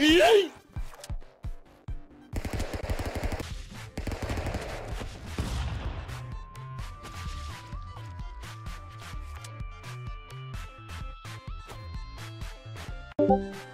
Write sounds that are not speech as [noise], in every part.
イエイうん。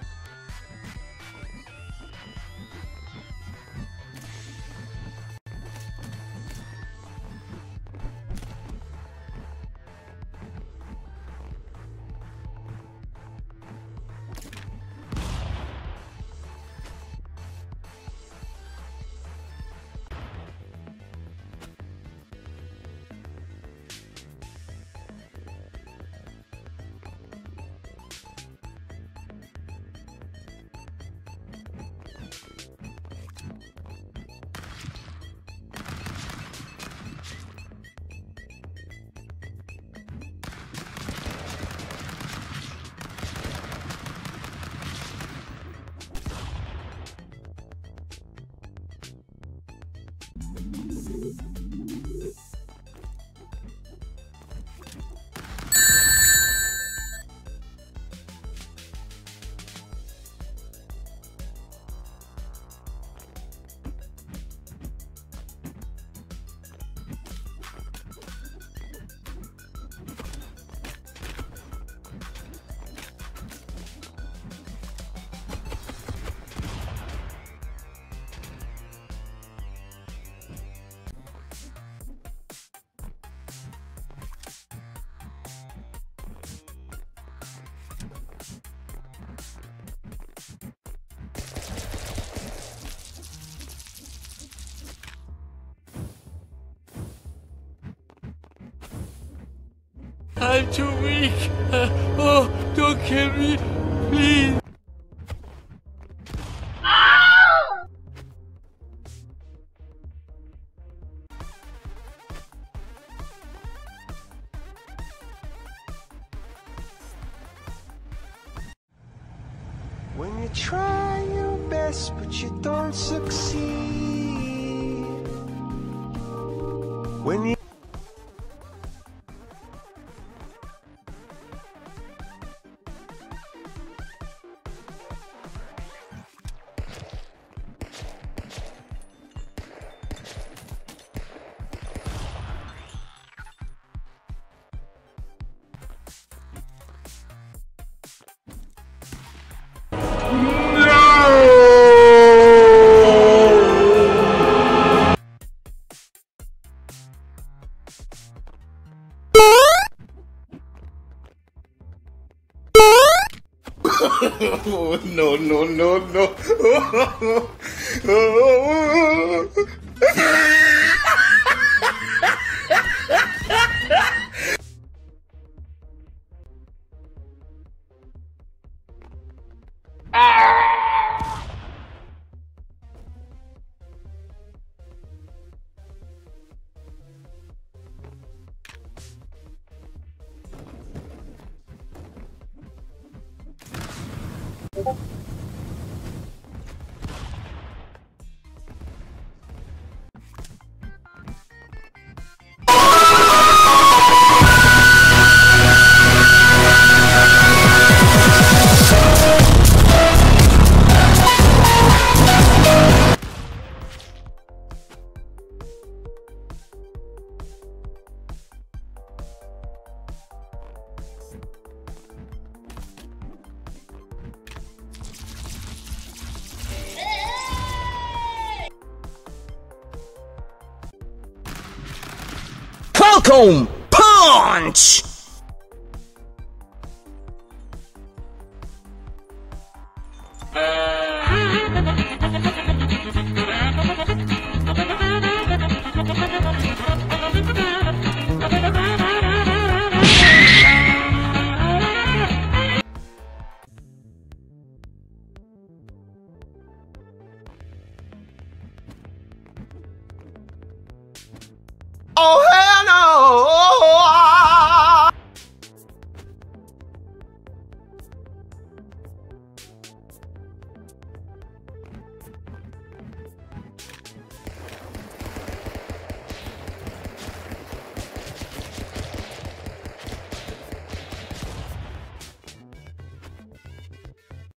I'm too weak. Uh, oh, don't kill me, please. When you try your best but you don't succeed. When you [laughs] No, no, no, no. Falcon Punch! Oh hell! [laughs]